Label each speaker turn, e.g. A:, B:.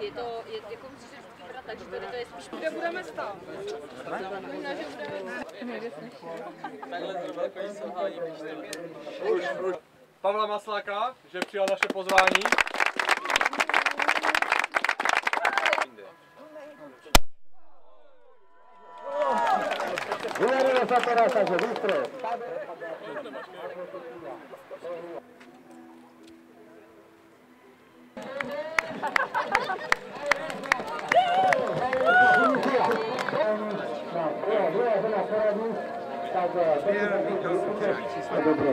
A: je
B: to, je, jako musíš vždycky brát že tady to je spíš...
A: Kde budeme stát?
C: Už, už. Pavla Masláka, že přijal naše pozvání.
D: Vyhledujeme za to, takže výstřel. Добро.